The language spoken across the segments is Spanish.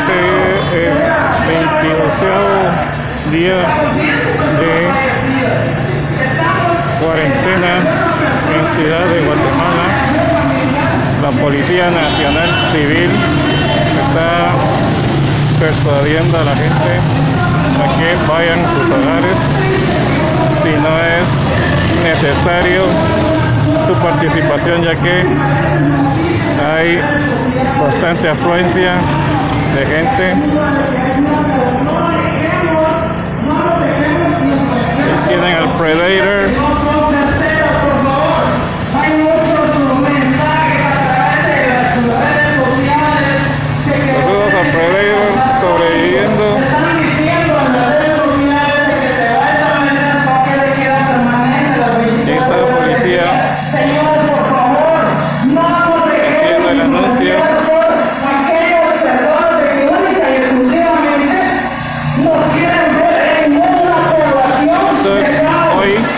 dice el 22 día de cuarentena en Ciudad de Guatemala. La Policía Nacional Civil está persuadiendo a la gente a que vayan sus hogares si no es necesario su participación ya que hay bastante afluencia de gente.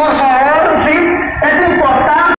Por favor, sim, é importante.